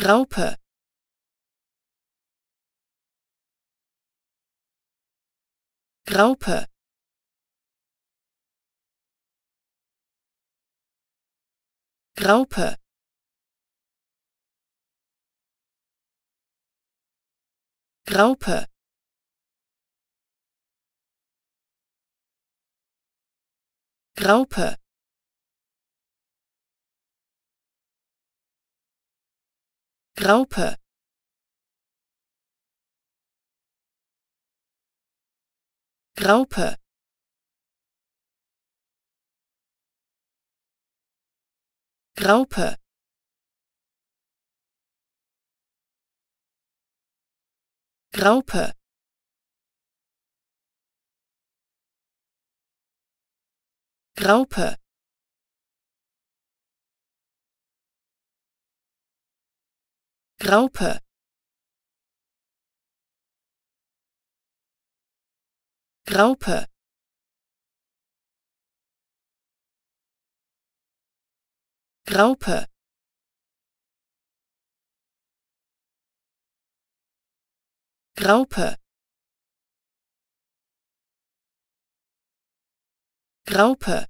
Graupe Graupe Graupe Graupe Graupe Graupe Graupe Graupe Graupe Graupe Raupe. Raupe. Raupe. Raupe. Raupe.